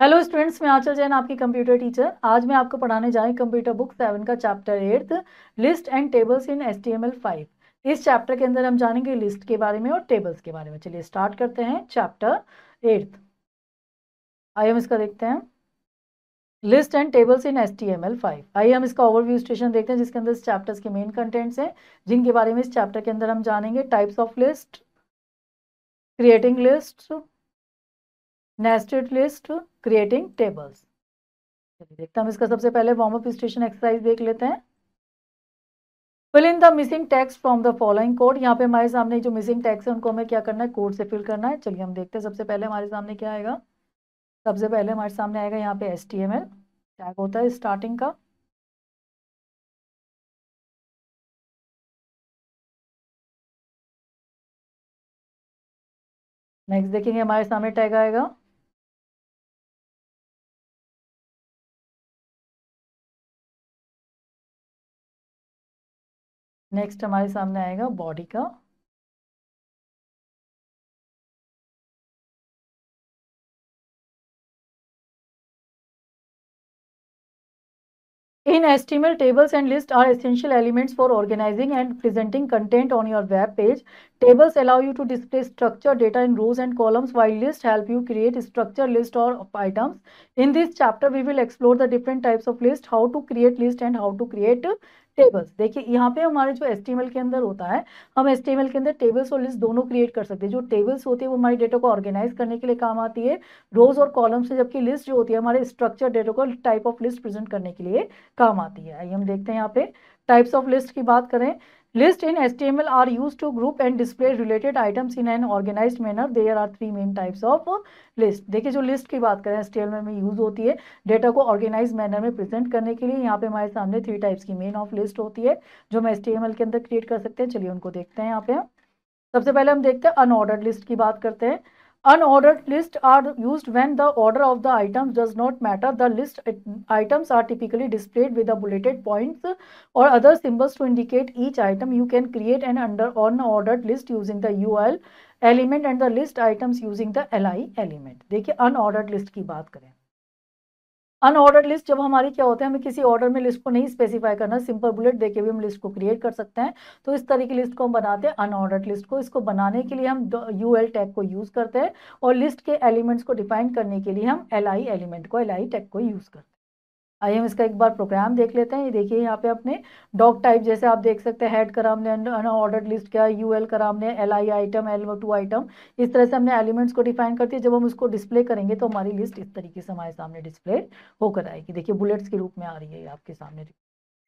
Hello students मैं आंचल जैन, आपकी computer teacher आज मैं आपको पढ़ाने जाए कंप्यूटर बुक सेवन का chapter eighth list and tables in H T M L five इस चैप्टर के अंदर हम जानेंगे लिस्ट के बारे में और टेबल्स के बारे में. चलिए स्टार्ट करते हैं चैप्टर एट्थ आइए हम इसका देखते हैं. List and tables in H T M L five आइए हम इसका ओवरव्यू स्टेशन देखते हैं, जिसके अंदर इस चैप्टर्स के मेन कंटेंट्स हैं, जिनके बारे में इस चैप्टर के अंदर हम जानेंगे. Types of list creating list nested list creating tables चलिए देखते हैं, हम इसका सबसे पहले वार्म अप स्टेशन एक्सरसाइज देख लेते हैं। Fill in the missing text from the following code यहाँ पे हमारे सामने जो मिसिंग टेक्स्ट है, उनको हमें क्या करना है? कोड से फिल करना है। चलिए हम देखते हैं, सबसे पहले हमारे सामने क्या आएगा? सबसे पहले हमारे सामने आएगा यहाँ पे H T M L tag होता है स्टार्टिंग का। नेक्स्ट देखेंगे, हमारे सामने टैग आएगा। नेक्स्ट हमारे सामने आएगा बॉडी का। In HTML tables and list are essential elements for organising and presenting content on your web page tables allow you to display structure data in rows and columns while list help you create structure list or items in this chapter we will explore the different types of list how to create list and how to create tables देखिए, यहाँ पे हमारे जो S के अंदर होता है, हम एस के अंदर टेबल्स और लिस्ट दोनों क्रिएट कर सकते हैं। जो टेबल्स होती है, वो हमारे डेटा को ऑर्गेनाइज करने के लिए काम आती है। रोज और कॉलम से जबकि लिस्ट जो होती है, हमारे स्ट्रक्चर डेटा को टाइप ऑफ़ लिस्ट प्रेजेंट करने के लिए काम आती है। आइए हम देखते हैं यहाँ पे। टाइप्स ऑफ़ लिस्ट की बात करें list in H T M L are use to group and display related items in an organise manner There are three main types of list देखिए, जो लिस्ट की बात करें एस टी एम एल में use होती है। Data को organise manner में प्रेजेंट करने के लिए यहाँ पे हमारे सामने थ्री टाइप्स की मेन ऑफ़ लिस्ट होती है, जो हम एस टी एम एल के अंदर क्रिएट कर सकते हैं। चलिए उनको देखते हैं यहाँ पे सबसे पहले हम देखते हैं अनऑर्डर्ड लिस्ट की बात करते हैं। Unordered lists are used when the order of the items does not matter. The list items are typically displayed with the bulleted points or other symbols to indicate each item. You can create an under unordered list using the UL element and the list items using the LI element. देखिए unordered list की बात करें unordered list जब हमारी क्या होता है, हमें किसी ऑर्डर में लिस्ट को नहीं स्पेसिफाई करना सिंपल बुलेट देके भी हम लिस्ट को क्रिएट कर सकते हैं। तो इस तरह की लिस्ट को हम बनाते हैं अनऑर्डर लिस्ट को। इसको बनाने के लिए हम यू एल टैग को यूज़ करते हैं और लिस्ट के एलिमेंट्स को डिफाइन करने के लिए हम एल आई एलिमेंट को एल आई टैग को यूज़ करते हैं। आइए हम इसका एक बार प्रोग्राम देख लेते हैं। ये देखिए यहाँ पे अपने डॉग टाइप जैसे आप देख सकते हैं। हेड करा हमने ऑर्डर लिस्ट किया यू एल करा हमने L I item L two item इस तरह से हमने एलिमेंट्स को डिफाइन करती है। जब हम उसको डिस्प्ले करेंगे तो हमारी लिस्ट इस तरीके से हमारे सामने डिस्प्ले होकर आएगी। देखिए बुलेट्स के रूप में आ रही है आपके सामने।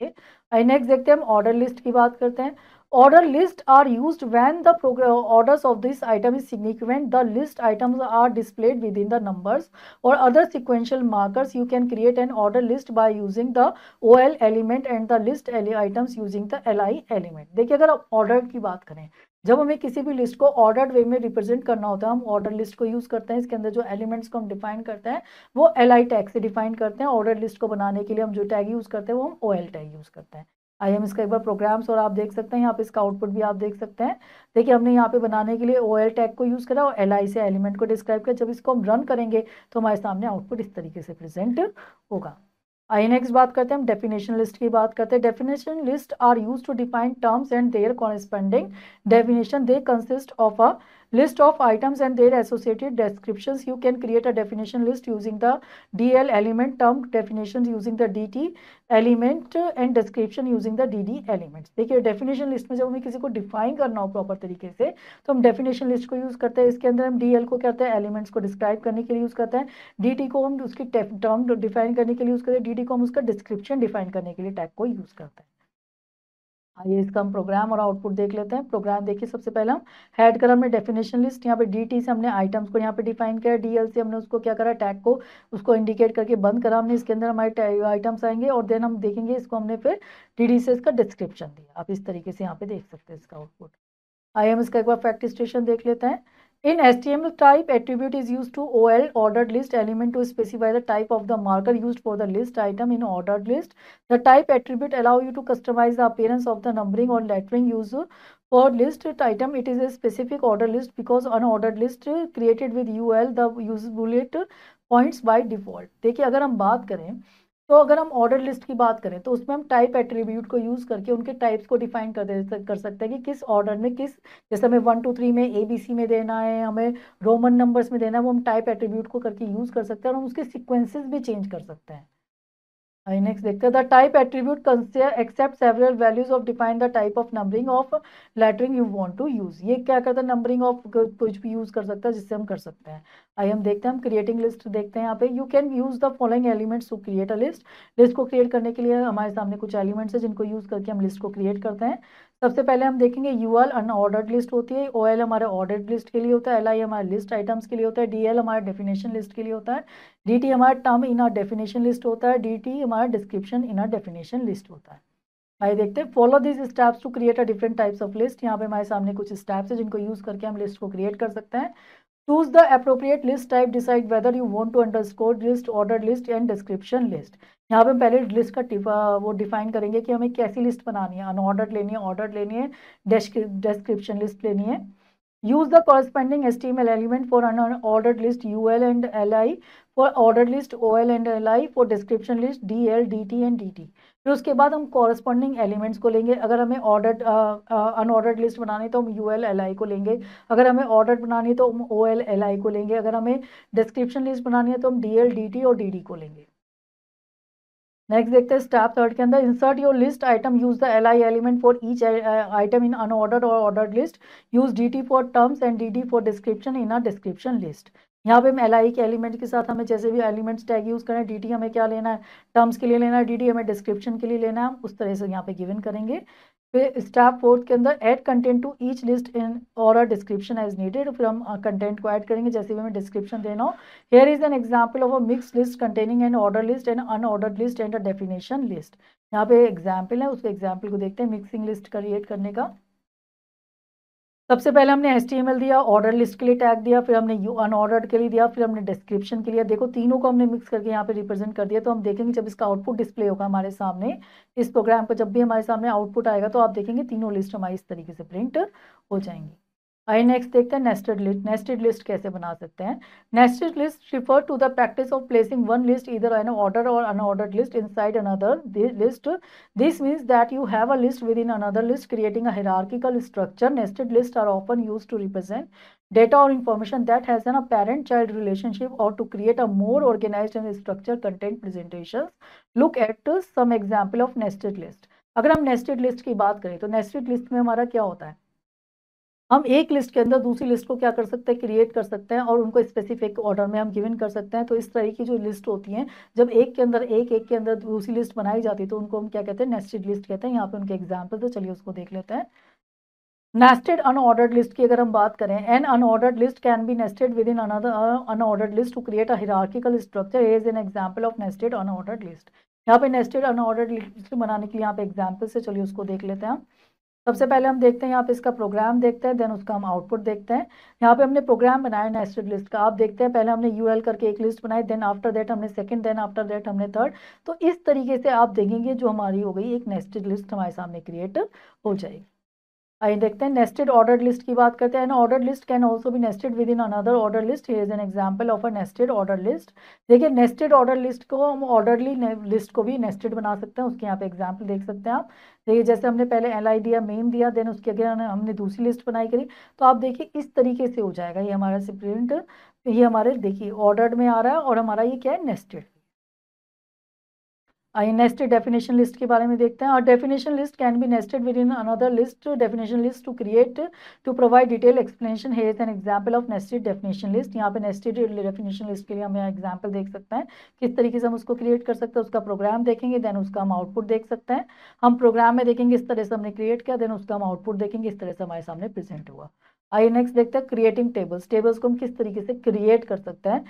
नेक्स्ट देखते हैं। हम ऑर्डर लिस्ट की बात करते हैं। Order list are used when the orders of this item is significant the list items are displayed within the numbers or other sequential markers you can create an order list by using the ol element and the list items using the li element देखिए अगर आप order की बात करें जब हमें किसी भी लिस्ट को ऑर्डर वे में रिप्रेजेंट करना होता है हम ऑर्डर लिस्ट को यूज़ करते हैं इसके अंदर जो एलिमेंट्स को हम डिफाइन करते हैं वो एल आई टैग से डिफाइन करते हैं ऑर्डर लिस्ट को बनाने के लिए हम जो टैग यूज़ करते हैं वो हम ओ एल टैग यूज़ करते हैं आई एम इसका एक बार प्रोग्राम्स और आप देख सकते हैं, यहाँ पे इसका आउटपुट भी आप देख सकते हैं। देखिए, हमने यहाँ पे बनाने के लिए ओ एल टैग को यूज़ करा और एल आई से एलिमेंट को डिस्क्राइब किया। जब इसको हम रन करेंगे तो हमारे सामने आउटपुट इस तरीके से प्रेजेंट होगा। आई नेक्स्ट बात करते हैं, हम डेफिनेशन लिस्ट की बात करते हैं। Definition list are use to define terms and their corresponding definition they consist of a list of items and their associated descriptions you can create a definition list using the dl element term definitions using the dt element and description using the dd elements देखिए definition list में जब हमें किसी को define करना हो proper तरीके से तो हम definition list को use करते हैं इसके अंदर हम dl को कहते हैं elements को describe करने के लिए use करते हैं dt को हम उसकी term define करने के लिए use करते हैं dd को हम उसका description define करने के लिए tag को use करते हैं आइए इसका हम प्रोग्राम और आउटपुट देख लेते हैं। प्रोग्राम देखिए, सबसे पहले हम हेड कर हमने डेफिनेशन लिस्ट यहाँ पे डी टी से हमने आइटम्स को यहाँ पे डिफाइन किया डी एल से हमने उसको क्या करा टैग को उसको इंडिकेट करके बंद करा, हमने इसके अंदर हमारे आइटम्स आएँगे और देन हम देखेंगे इसको हमने फिर डी डी से इसका डिस्क्रिप्शन दिया। आप इस तरीके से यहाँ पे देख सकते हैं इसका आउटपुट आई हम इसका एक बार फैक्ट्री स्टेशन देख लेते हैं। In HTML type, attribute is used to OL ordered list element to specify the type of the marker used for the list item in ordered list. The type attribute allow you to customize the appearance of the numbering or lettering used for list item. It is a specific order list because unordered list created with UL, the use bullet points by default देखिए अगर हम बात करें तो अगर हम order list की बात करें तो उसमें हम टाइप एट्रीब्यूट को यूज़ करके उनके टाइप्स को डिफाइन कर दे, कर सकते हैं कि किस ऑर्डर में किस, जैसे हमें वन टू थ्री में ए बी सी में देना है, हमें रोमन नंबर्स में देना है, वो हम टाइप एट्रीब्यूट को करके यूज़ कर सकते हैं और हम उसके सिक्वेंसेज भी चेंज कर सकते हैं। नेक्स्ट देखते हैं। The type attribute accept several values of define the type of numbering of lettering you want to use ये क्या करता है? नंबरिंग ऑफ़ कुछ भी यूज़ कर सकता है, जिससे हम कर सकते हैं। आइए हम देखते हैं, हम क्रिएटिंग लिस्ट देखते हैं यहाँ पे। You can use the following elements to create a list list को क्रिएट करने के लिए हमारे सामने कुछ एलिमेंट्स है जिनको यूज़ करके हम लिस्ट को क्रिएट करते हैं। सबसे पहले हम देखेंगे यू एल अनऑर्डर्ड लिस्ट होती है। ओ एल हमारे ऑर्डर्ड लिस्ट के लिए होता है एल आई हमारे लिस्ट आइटम्स के लिए होता है डी एल हमारे डेफिनेशन लिस्ट के लिए होता है। डी टी हमारा term in our definition list होता है डी टी हमारा description in our definition list होता है। आइए देखते हैं follow this steps to create a different types of list यहाँ पे हमारे सामने कुछ स्टेप्स है जिनको यूज़ करके हम लिस्ट को क्रिएट कर सकते हैं। Choose the appropriate list type decide whether you want to underscore list order list and description list यहाँ पे पहले लिस्ट का वो डिफाइन करेंगे कि हमें कैसी लिस्ट बनानी है। अनऑर्डर लेनी है ऑर्डर लेनी है डिस्क्रिप्शन लिस्ट लेनी है। Use the corresponding HTML element for an ordered list UL and LI for ordered list OL and LI for description list DL DT and DT फिर उसके बाद हम कॉरस्पॉन्डिंग एलिमेंट्स को लेंगे। अगर हमें ऑर्डर्ड अनऑर्डर्ड लिस्ट बनानी तो हम यू एल एल आई को लेंगे। अगर हमें ऑर्डर बनानी तो हम ओ एल एल आई को लेंगे। अगर हमें डिस्क्रिप्शन लिस्ट बनानी है तो हम डी एल डी टी और डी डी को लेंगे। नेक्स्ट देखते हैं स्टेप थर्ड के अंदर insert your list item use the L I element for each item in unordered or ordered list use D T for terms and D D for description in a description list यहाँ पे हम L आई के element के साथ हमें जैसे भी elements tag use करें डी टी हमें क्या लेना है? टर्म्स के लिए लेना है डी हमें डिस्क्रिप्शन के लिए लेना है उस तरह से यहाँ पे गिवन करेंगे। फिर स्टेप फोर्थ के अंदर add content to each list in or description as needed फिर हम कंटेंट को ऐड करेंगे, जैसे भी हमें डिस्क्रिप्शन देना हो। Here is an example of a mix list containing an order list and unorder list and a definition list यहाँ पे एग्ज़ाम्पल है, उसके एग्ज़ाम्पल को देखते हैं मिक्सिंग लिस्ट क्रिएट करने का। सबसे पहले हमने एस दिया ऑर्डर लिस्ट के लिए टैग दिया, फिर हमने यू अनऑर्डर्ड के लिए दिया, फिर हमने डिस्क्रिप्शन के लिए देखो, तीनों को हमने मिक्स करके यहाँ पे रिप्रेजेंट कर दिया तो हम देखेंगे जब इसका आउटपुट डिस्प्ले होगा हमारे सामने, इस प्रोग्राम का जब भी हमारे सामने आउटपुट आएगा तो आप देखेंगे तीनों लिस्ट हमारी इस तरीके से प्रिंट हो जाएँगी। आइए नेक्स्ट देखते हैं नेस्टेड लिस्ट नेस्टेड लिस्ट कैसे बना सकते हैं? Nested list refer to the practice of placing one list either an order or unorder list inside another list this means that you have a list within another list creating a structure nested list are often use to represent data or information that has an a parent child relationship or to create a more organise and structure content presentation look at some example of nested list अगर हम nested list की बात करें तो nested list में हमारा क्या होता है? हम एक लिस्ट के अंदर दूसरी लिस्ट को क्या कर सकते हैं? क्रिएट कर सकते हैं और उनको स्पेसिफिक ऑर्डर में हम गिवन कर सकते हैं। तो इस तरह की जो लिस्ट होती हैं, जब एक के अंदर एक एक के अंदर दूसरी लिस्ट बनाई जाती है तो उनको हम क्या कहते हैं? नेस्टेड लिस्ट कहते हैं। यहाँ पे उनके एग्ज़ाम्पल तो चलिए उसको देख लेते हैं। नेस्टेड अनऑर्डर्ड लिस्ट की अगर हम बात करें an unordered list can be nested within another unordered list to create a structure is an example of nested unordered list यहाँ पे नेस्टेड अनऑर्डर्ड लिस्ट बनाने के लिए यहाँ पे एग्ज़ाम्पल से चलिए उसको देख लेते हैं सबसे पहले हम देखते हैं, यहाँ पे इसका प्रोग्राम देखते हैं देन उसका हम आउटपुट देखते हैं। यहाँ पे हमने प्रोग्राम बनाया नेस्टेड लिस्ट का। आप देखते हैं, पहले हमने यूएल करके एक लिस्ट बनाई देन आफ्टर दैट हमने सेकंड देन आफ्टर दैट हमने थर्ड तो इस तरीके से आप देखेंगे जो हमारी हो गई एक नेस्टेड लिस्ट हमारे सामने क्रिएट हो जाएगी। आइए देखते हैं नेस्टेड ऑर्डर लिस्ट की बात करते हैं। Order list can also be nested within another order list is an example of a nested order list देखिए नेस्टेड ऑर्डर लिस्ट को हम ऑर्डरली लिस्ट को भी नेस्टेड बना सकते हैं। उसके यहाँ पे एग्ज़ाम्पल देख सकते हैं आप। देखिए, जैसे हमने पहले एल आई दिया मेन दिया देन उसके अगर हमने दूसरी लिस्ट बनाई करी। तो आप देखिए, इस तरीके से हो जाएगा ये हमारा प्रिंट ये हमारे, देखिए ऑर्डर में आ रहा है और हमारा ये क्या है नेस्टेड आइए नेस्टेड डेफिनेशन लिस्ट के बारे में देखते हैं। और definition list can be nested within another list definition list to create to provide detail explanation है an example of nested definition list यहाँ पे नेस्टेड डेफिनेशन लिस्ट के लिए हम यहाँ एग्ज़ाम्पल देख सकते हैं। किस तरीके से हम उसको क्रिएट कर सकते हैं, उसका प्रोग्राम देखेंगे देन उसका हम आउटपुट देख सकते हैं। हम प्रोग्राम में देखेंगे इस तरह से हमने क्रिएट किया देन उसका हम आउटपुट देखेंगे, इस तरह से हमारे सामने प्रेजेंट हुआ। आइए नेक्स्ट देखते हैं क्रिएटिंग टेबल्स टेबल्स को हम किस तरीके से क्रिएट कर सकते हैं?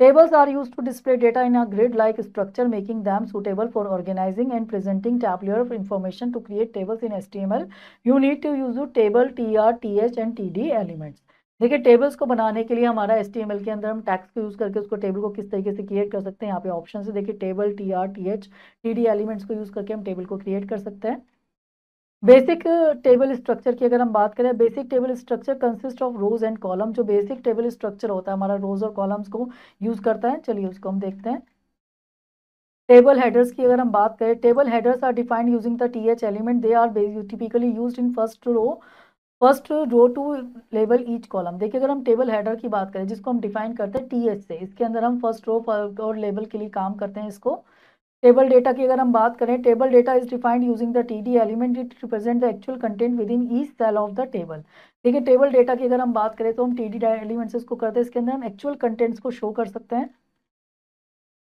Tables are used to display data in a grid-like structure, making them suitable for organizing and presenting tabular information. To create tables in HTML, you need to use table, tr, th and td elements. देखिए tables को बनाने के लिए हमारा S के अंदर हम tax को यूज़ करके उसको टेबल को किस तरीके से क्रिएट कर सकते हैं यहाँ पे ऑप्शन से देखिए table T R T H T D elements को यूज़ करके हम टेबल को क्रिएट कर सकते हैं बेसिक टेबल स्ट्रक्चर की अगर हम बात करें, basic table structure consist of rows and column जो बेसिक टेबल स्ट्रक्चर होता है, हमारा रोज और कॉलम्स को यूज़ करता है। चलिए उसको हम देखते हैं। टेबल हेडर्स की अगर हम बात करें, table headers are defined using the T H element they are typically use in first row first row to label each column देखिए, अगर हम टेबल हेडर की बात करें, जिसको हम डिफाइन करते हैं टी एच से, इसके अंदर हम फ़र्स्ट रो और लेबल के लिए काम करते हैं इसको। टेबल डेटा की अगर हम बात करें table data is defined using the T D element it represent the actual content within each cell of the table देखिए टेबल डेटा की अगर हम बात करें तो हम टी डी एलिमेंट्स को करते हैं, इसके अंदर हम एक्चुअल कंटेंट्स को शो कर सकते हैं।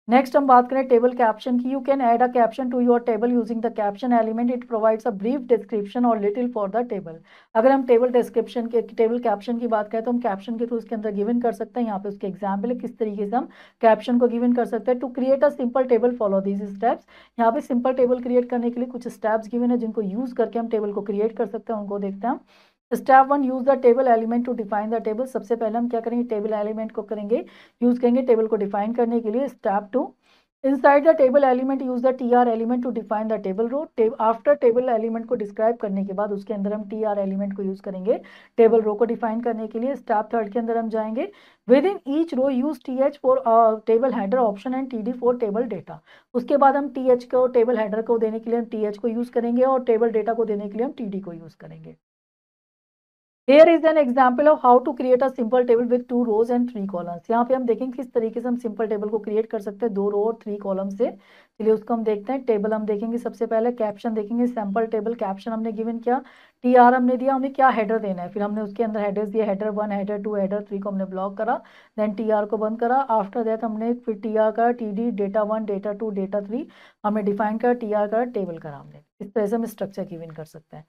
नेक्स्ट हम बात करें टेबल कैप्शन की। You can add a caption to your table using the caption element it provides a brief description or title for the table अगर हम टेबल डिस्क्रिप्शन के टेबल कैप्शन की बात करें तो हम कैप्शन के थ्रू उसके अंदर गिवन कर सकते हैं। यहाँ पे उसके एग्ज़ाम्पल है। किस तरीके से हम कैप्शन को गिवन कर सकते हैं। To create a simple table follow these steps यहाँ पे सिंपल टेबल क्रिएट करने के लिए कुछ स्टेप्स गिवन है, जिनको यूज़ करके हम टेबल को क्रिएट कर सकते हैं। उनको देखते हैं step one use the table element to define the table सबसे पहले हम क्या करेंगे? टेबल एलिमेंट को करेंगे। यूज़ करेंगे टेबल को डिफाइन करने के लिए। Step two inside the table element use the T R element to define the table row after table element को डिस्क्राइब करने के बाद उसके अंदर हम टी आर एलिमेंट को यूज़ करेंगे। टेबल रो को डिफाइन करने के लिए स्टेप थर्ड के अंदर हम जाएँगे। Within each row use T H for table header option and T D for table data उसके बाद हम टी एच को टेबल हैडर को देने के लिए हम टी एच को यूज़ करेंगे और टेबल डेटा को देने के लिए हम टी डी को यूज़ करेंगे। Here is an example of how to create a simple table with two rows and three columns. यहाँ पे हम देखेंगे किस तरीके से हम सिंपल टेबल को क्रिएट कर सकते हैं। दो रो और थ्री कॉलम से। चलिए उसको हम देखते हैं। टेबल हम देखेंगे सबसे पहले। कैप्शन देखेंगे। सैंपल टेबल कैप्शन हमने गिवन किया। टी आर हमने दिया। हमें क्या हेडर देना है? फिर हमने उसके अंदर हेडर्स दिए। Header one header two header three को हमने ब्लॉक करा। देन टी आर को बंद करा। आफ्टर दैट हमने फिर टी आर करा T D data one data two data three हमने डिफाइन करा। टी आर करा टेबल करा हमने। इस तरह से हम स्ट्रक्चर गिवन कर सकते हैं।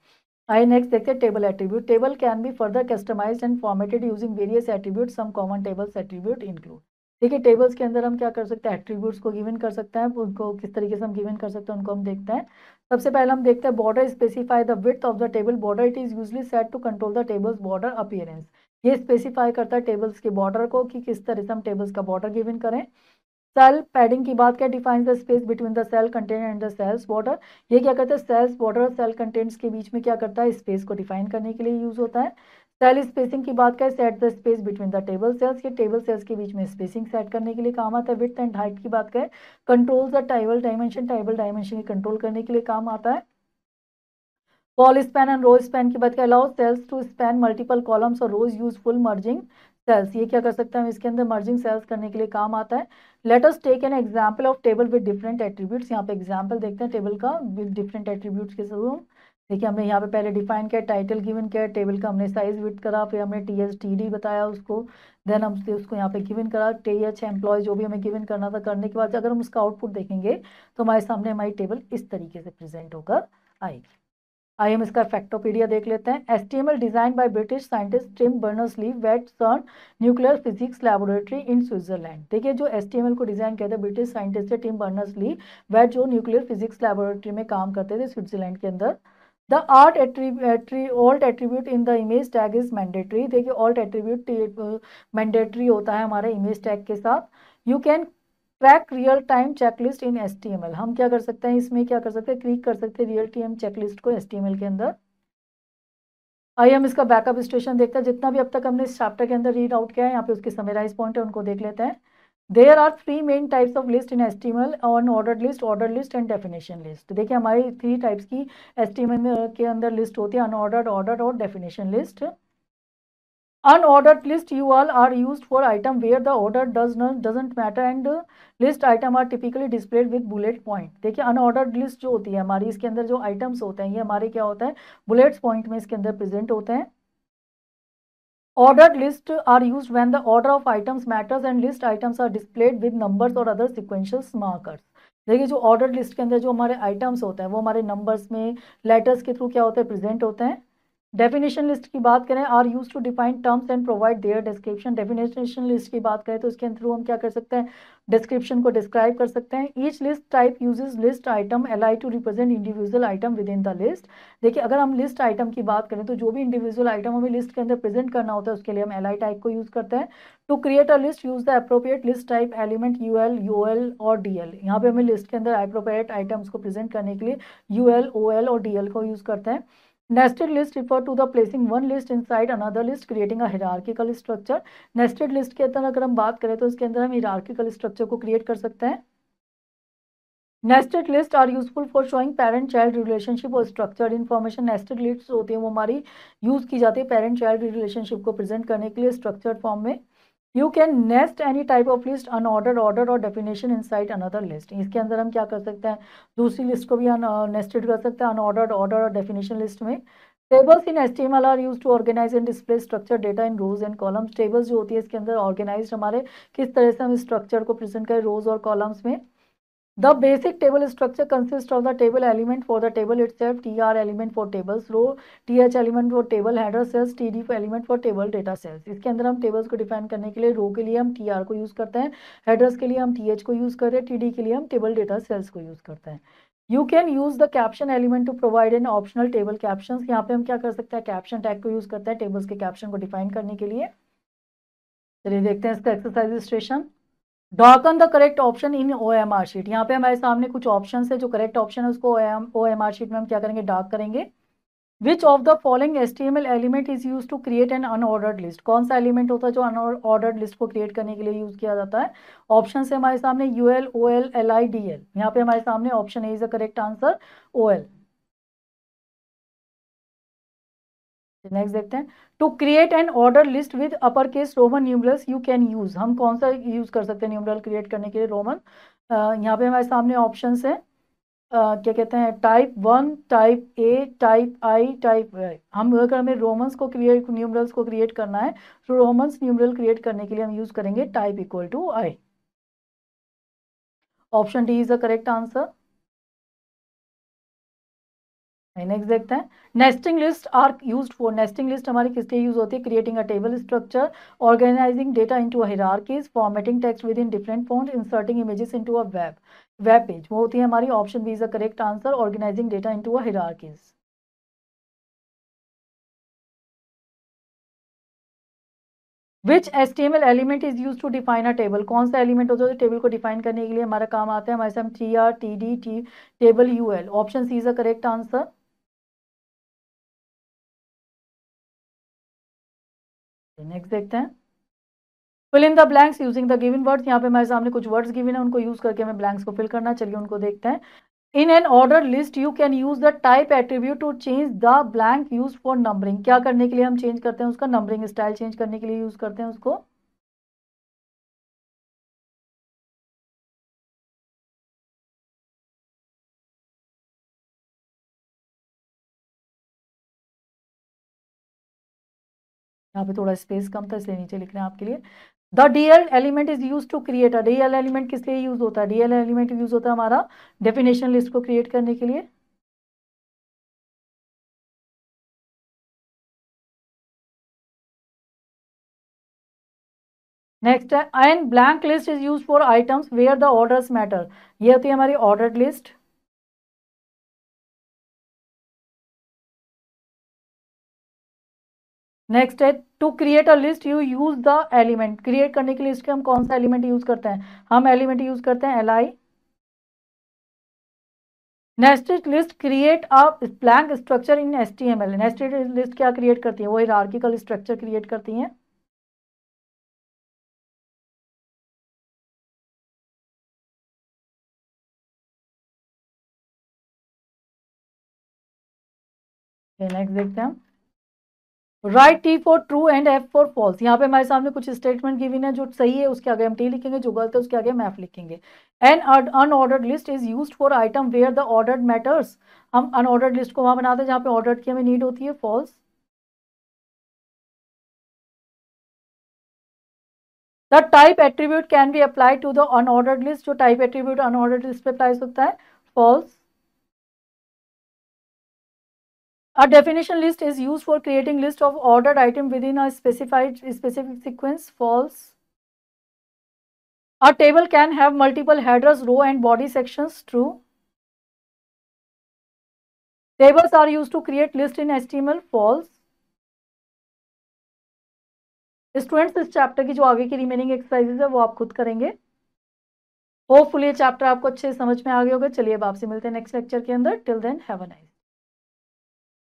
आइए नेक्स्ट देखते हैं table attribute table can be further customized and formatted using various attribute some common tables attribute include देखिए टेबल्स के अंदर हम क्या कर सकते हैं? एट्रीब्यूट्स को गिवन कर सकते हैं. उनको किस तरीके से हम गिवन कर सकते हैं, उनको हम देखते हैं. सबसे पहले हम देखते हैं border specify the width of the table border it is usually set to control the tables border appearance ये स्पेसिफाई करता है टेबल्स के बॉर्डर को कि किस तरह से हम टेबल्स का बॉर्डर गिवन करें. सेल पैडिंग की बात क्या defines the space between the cell content and the cells border ये क्या करता है? सेल्स बॉर्डर और सेल कंटेंट्स के बीच में क्या करता है? स्पेस को डिफाइन करने के लिए यूज़ होता है। सेल स्पेसिंग की बात करें set the space between the table cells ये टेबल सेल्स के बीच में स्पेसिंग सेट करने के लिए काम आता है। विथ एंड हाइट की बात करें control the table dimension table dimension control करने के लिए काम आता है। Col span and row span की बात करें allow cells to span multiple columns और रोज यूजफुल मर्जिंग सेल्स ये क्या कर सकते हैं हम इसके अंदर मर्जिंग सेल्स करने के लिए काम आता है। Let us take an example of table with different attributes यहाँ पे एग्जांपल देखते हैं टेबल का विद डिफरेंट एट्रीब्यूट्स के थ्रू देखिए, हमने यहाँ पे पहले डिफाइन किया टाइटल गिवन किया टेबल का हमने साइज़ विथ करा, फिर हमने टी एच टी डी बताया उसको देन हमसे उसको यहाँ पे गिवन करा टी एच एम्प्लॉय जो भी हमें गिवन करना था, करने के बाद अगर हम उसका आउटपुट देखेंगे तो हमारे सामने हमारी टेबल इस तरीके से प्रेजेंट होकर आएगी। आइए हम इसका फैक्टोपीडिया देख लेते हैं। HTML design by British scientist Tim Berners Lee at CERN nuclear physics laboratory in Switzerland देखिए जो एसटीएमएल को डिज़ाइन किया था British scientist Tim Berners Lee at जो न्यूक्लियर फिजिक्स लेबोरेटरी में काम करते थे स्विट्जरलैंड के अंदर। The alt एट्री alt attribute in the image tag is mandatory देखिए ऑल्ट एट्रीब्यूट मैंडेटरी होता है हमारे इमेज टैग के साथ। You can track real time checklist in S हम क्या कर सकते हैं? इसमें क्या कर सकते हैं? क्लिक कर सकते हैं रियल टाइम चेकलिस्ट को एस के अंदर। आइए हम इसका बैकअप स्टेशन देखते हैं। जितना भी अब तक हमने इस चैप्टर के अंदर रीड आउट किया है, यहाँ पे उसके समराइज पॉइंट है, उनको देख लेते हैं। There are three main types of list in HTML unordered list ordered list and definition list देखिए हमारी थ्री टाइप्स की एस्टीमल के अंदर लिस्ट होती है अनऑर्डर्ड ऑर्डर और definition list unordered list all are used for item where the order does not doesn't matter and list item are typically displayed with bullet point देखिए unordered list जो होती है हमारी इसके अंदर जो items होते हैं ये हमारे क्या होता है bullets point में इसके अंदर present होते हैं ordered list are used when the order of items matters and list items are displayed with numbers or other sequential markers देखिए जो ऑर्डर लिस्ट के अंदर जो हमारे आइटम्स होते हैं वो हमारे नंबर्स में लेटर्स के थ्रू क्या होते हैं प्रेजेंट होते हैं डेफिनेशन लिस्ट की बात करें are use to define terms and provide their description definition list की बात करें तो इसके थ्रू हम क्या कर सकते हैं? डिस्क्रिप्शन को डिस्क्राइब कर सकते हैं। Each list type uses list item L I to represent individual item within the list देखिए, अगर हम लिस्ट आइटम की बात करें तो जो भी इंडिविजुअल आइटम हमें लिस्ट के अंदर प्रेजेंट करना होता है, उसके लिए हम एल आई टाइप को यूज़ करते हैं। To create a list use the appropriate list type element U L U L और डी एल यहाँ पे हमें लिस्ट के अंदर अप्रोप्रिएट आइटम्स को प्रेजेंट करने के लिए यू एल ओ एल और डी एल को यूज़ करते हैं। Nested list refer to the placing one list inside another list, creating a hierarchical structure. Nested list के अंदर अगर हम बात करें तो इसके अंदर हम hierarchical structure को create कर सकते हैं। Nested list are useful for showing parent child relationship और स्ट्रक्चर्ड इन्फॉर्मेशन नेस्टेड लिस्ट होती है, वो हमारी यूज़ की जाती है पेरेंट चाइल्ड रिलेशनशिप को प्रेजेंट करने के लिए स्ट्रक्चर्ड फॉर्म में। You can nest any type of list unordered order और definition inside another list इसके अंदर हम क्या कर सकते हैं? दूसरी लिस्ट को भी नेस्टेड कर सकते हैं अनऑर्डर ऑर्डर और डेफिनेशन लिस्ट में। Tables in H T M L are use to organize and display structure data in rows and columns tables जो होती है इसके अंदर ऑर्गेनाइज हमारे किस तरह से हम स्ट्रक्चर को प्रेजेंट करें रोज और कॉलम्स में। The basic table structure consists of the table element for the table itself, tr element for tables row, th element for table header cells, td element for table data cells. इसके अंदर हम tables को define करने के लिए row के लिए हम tr को use करते हैं, headers के लिए हम th को use करते हैं, td के लिए हम table data cells को use करते हैं. You can use the caption element to provide an optional table captions. यहाँ पे हम क्या कर सकते हैं caption tag को use करते हैं tables के caption को define करने के लिए. चलिए देखते हैं इसका exercise station. Darken the correct option in O M R sheet यहाँ पे हमारे सामने कुछ ऑप्शन है जो करेक्ट ऑप्शन है, उसको ओ एम आर शीट में हम क्या करेंगे? डार्क करेंगे। Which of the following H T M L element is use to create an unordered list कौन सा एलिमेंट होता है जो अनऑर्डर्ड लिस्ट को क्रिएट करने के लिए यूज़ किया जाता है? ऑप्शन से हमारे सामने U L O L L I D L यहाँ पे हमारे सामने option A is the correct answer O L next देखते हैं। To create an ordered list with upper case roman numerals you can use हम कौन सा यूज़ कर सकते हैं न्यूमरल क्रिएट करने के लिए? रोमन यहाँ पे हमारे सामने ऑप्शन है। uh, क्या कहते हैं? Type one type A type I type हम अगर हमें रोमन्स को क्रिएट न्यूमरल्स को क्रिएट करना है तो रोमन्स न्यूमरल क्रिएट करने के लिए हम यूज़ करेंगे type equal to I option D is the correct answer next देखते हैं। Nesting list are used for nesting list हमारी किस लिए यूज़ होती है? Creating a table structure organizing data into hierarchies formatting text within different font inserting images into a web web page वो होती है हमारी option B is the correct answer organizing data into a hierarchies which H T M L element is use to define a table कौन सा element होता है table को define करने के लिए हमारा काम आता है? हमारे साथ T R T D T table U L option C is the correct answer next देखते हैं। Fill in the blanks using the given words यहाँ पे हमारे सामने कुछ वर्ड्स गिवन है, उनको यूज़ करके हमें ब्लैंक्स को फिल करना चलिए उनको देखते हैं। In an ordered list you can use the type attribute to change the blank use for numbering क्या करने के लिए हम चेंज करते हैं उसका? नंबरिंग स्टाइल चेंज करने के लिए यूज़ करते हैं उसको। यहाँ पे थोड़ा स्पेस कम था, इसलिए नीचे लिख रहे हैं आपके लिए। The DL element is use to create a DL element किस लिए यूज़ होता है? डीएल एलिमेंट यूज़ होता है हमारा डेफिनेशन लिस्ट को क्रिएट करने के लिए। नेक्स्ट है an blank list is use for items where the orders matter ये होती है हमारी ऑर्डर्ड लिस्ट नेक्स्ट है to create a list you use the element create करने के लिए इसके हम कौन सा एलिमेंट यूज़ करते हैं? हम एलिमेंट यूज़ करते हैं L I nested list create a blank structure in H T M L nested list क्या क्रिएट करती है? वो हिरार्किकल स्ट्रक्चर क्रिएट करती हैं। नेक्स्ट देखते हैं right T for true and F for false यहाँ पे हमारे सामने कुछ स्टेटमेंट गिवन है जो सही है, उसके आगे हम टी लिखेंगे, जो गलत है, उसके आगे हम एफ़ लिखेंगे। An unordered list is use for item where the ordered matters हम अनऑर्डर्ड लिस्ट को वहाँ बनाते हैं जहाँ पे ऑर्डर्ड की हमें नीड होती है false the type attribute can be apply to the unordered list जो टाइप एट्रीब्यूट अनऑर्डर्ड लिस्ट पे अप्लाई होता है false A definition list is used for creating list of ordered item within a specified specific sequence. False. A table can have multiple headers, row and body sections. True. Tables are used to create list in HTML. False. Students इस chapter की जो आगे की remaining exercises है वो आप खुद करेंगे होपफुली ये चैप्टर आपको अच्छे समझ में आ गए होगा चलिए अब आपसे मिलते हैं नेक्स्ट लेक्चर के अंदर till then have a nice